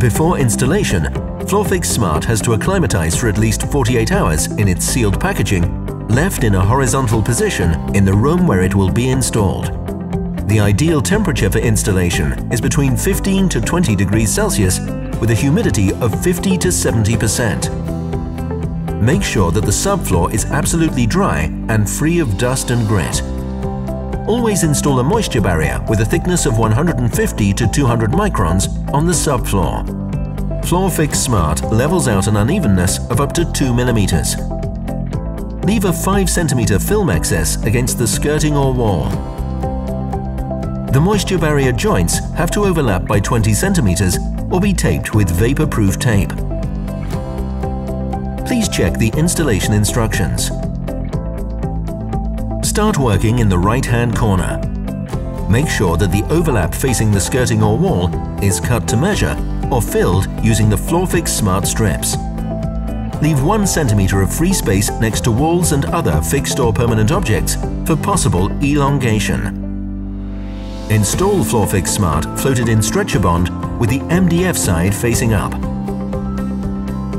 Before installation, Floorfixx Smart has to acclimatize for at least 48 hours in its sealed packaging, left in a horizontal position in the room where it will be installed. The ideal temperature for installation is between 15 to 20 degrees Celsius with a humidity of 50 to 70%. Make sure that the subfloor is absolutely dry and free of dust and grit. Always install a moisture barrier with a thickness of 150 to 200 microns on the subfloor. Floorfixx Smart levels out an unevenness of up to 2 millimeters. Leave a 5 centimeter film excess against the skirting or wall. The moisture barrier joints have to overlap by 20 centimeters or be taped with vapor-proof tape. Please check the installation instructions. Start working in the right-hand corner. Make sure that the overlap facing the skirting or wall is cut to measure or filled using the Floorfixx Smart strips. Leave 1 cm of free space next to walls and other fixed or permanent objects for possible elongation. Install Floorfixx Smart floated in stretcher bond with the MDF side facing up.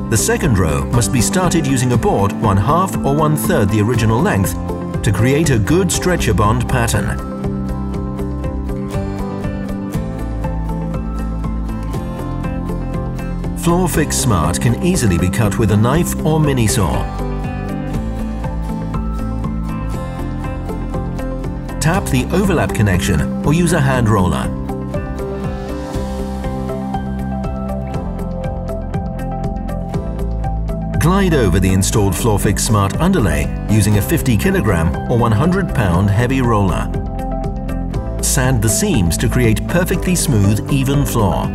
The second row must be started using a board one half or one third the original length to create a good stretcher bond pattern. Floorfixx Smart can easily be cut with a knife or mini saw. Tap the overlap connection or use a hand roller. Glide over the installed Floorfixx Smart underlay using a 50 kg or 100 pound heavy roller. Sand the seams to create perfectly smooth, even floor.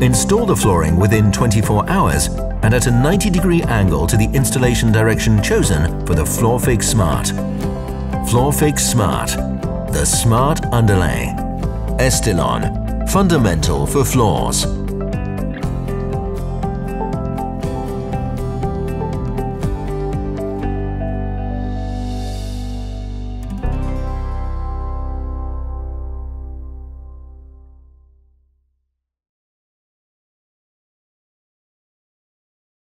Install the flooring within 24 hours and at a 90 degree angle to the installation direction chosen for the Floorfixx Smart. Floorfixx Smart, the smart underlay. Estillon, fundamental for floors.